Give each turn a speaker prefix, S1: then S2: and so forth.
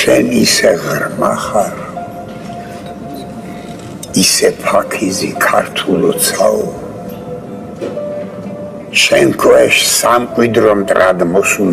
S1: შენ ისე ღრმა ხარ ისე ფაქიზი ქართულოცაო შენ ქვეშ სამკვიდრო მტრად მოსულ